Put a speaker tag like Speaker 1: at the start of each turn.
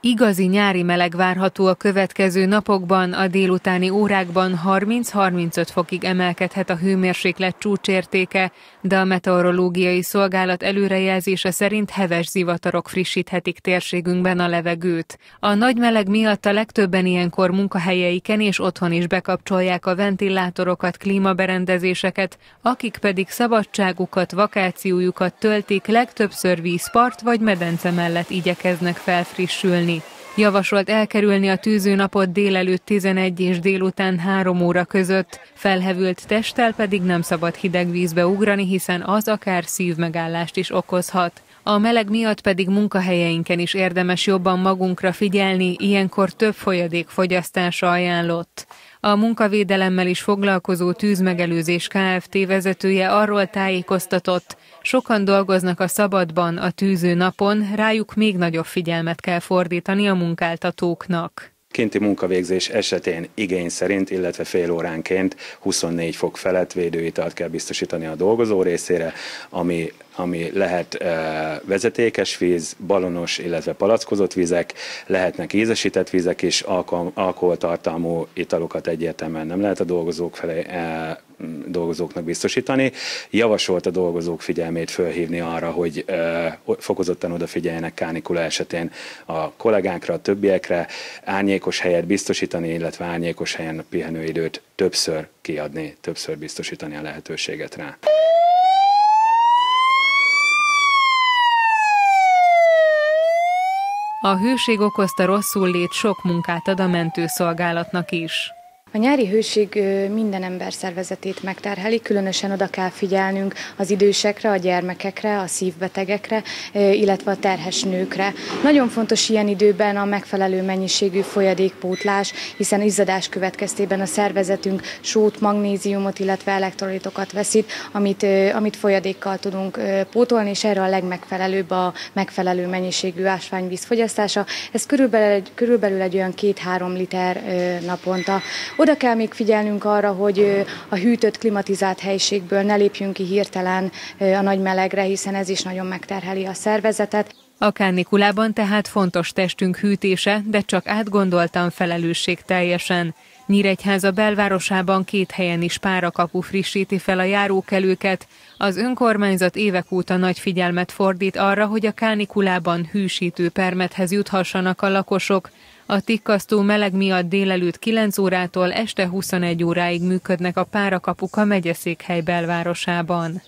Speaker 1: Igazi nyári meleg várható a következő napokban, a délutáni órákban 30-35 fokig emelkedhet a hőmérséklet csúcsértéke, de a meteorológiai szolgálat előrejelzése szerint heves zivatarok frissíthetik térségünkben a levegőt. A nagy meleg miatt a legtöbben ilyenkor munkahelyeiken és otthon is bekapcsolják a ventilátorokat, klímaberendezéseket, akik pedig szabadságukat, vakációjukat töltik, legtöbbször vízpart vagy medence mellett igyekeznek felfrissülni. Javasolt elkerülni a tűzőnapot délelőtt 11 és délután 3 óra között, felhevült testtel pedig nem szabad hideg vízbe ugrani, hiszen az akár szívmegállást is okozhat. A meleg miatt pedig munkahelyeinken is érdemes jobban magunkra figyelni, ilyenkor több folyadék fogyasztása ajánlott. A munkavédelemmel is foglalkozó tűzmegelőzés Kft. vezetője arról tájékoztatott, sokan dolgoznak a szabadban a tűző napon, rájuk még nagyobb figyelmet kell fordítani a munkáltatóknak
Speaker 2: kinti munkavégzés esetén igény szerint, illetve fél óránként 24 fok felett védőitalt kell biztosítani a dolgozó részére, ami, ami lehet e, vezetékes víz, balonos, illetve palackozott vizek, lehetnek ízesített vizek is, alkohol, alkoholtartalmú italokat egyértelműen nem lehet a dolgozók felé e, dolgozóknak biztosítani. Javasolt a dolgozók figyelmét fölhívni arra, hogy fokozottan odafigyeljenek kánikula esetén a kollégánkra, a többiekre, árnyékos helyet biztosítani, illetve árnyékos helyen pihenőidőt többször kiadni, többször biztosítani a lehetőséget rá.
Speaker 1: A hőség okozta rosszul lét sok munkát ad a mentőszolgálatnak is.
Speaker 3: A nyári hőség minden ember szervezetét megterheli, különösen oda kell figyelnünk az idősekre, a gyermekekre, a szívbetegekre, illetve a terhes nőkre. Nagyon fontos ilyen időben a megfelelő mennyiségű folyadékpótlás, hiszen izzadás következtében a szervezetünk sót, magnéziumot, illetve elektrolitokat veszít, amit, amit folyadékkal tudunk pótolni, és erre a legmegfelelőbb a megfelelő mennyiségű ásványvíz fogyasztása. Ez körülbelül, körülbelül egy olyan két-három liter naponta. Oda kell még figyelnünk arra, hogy a hűtött, klimatizált helyiségből ne lépjünk ki hirtelen a nagy melegre, hiszen ez is nagyon megterheli a szervezetet.
Speaker 1: A kánikulában tehát fontos testünk hűtése, de csak átgondoltan felelősség teljesen. Nyíregyháza belvárosában két helyen is párakapu frissíti fel a járókelőket. Az önkormányzat évek óta nagy figyelmet fordít arra, hogy a kánikulában hűsítő permethez juthassanak a lakosok. A tikkasztó meleg miatt délelőtt 9 órától este 21 óráig működnek a párakapuk a megyeszékhely belvárosában.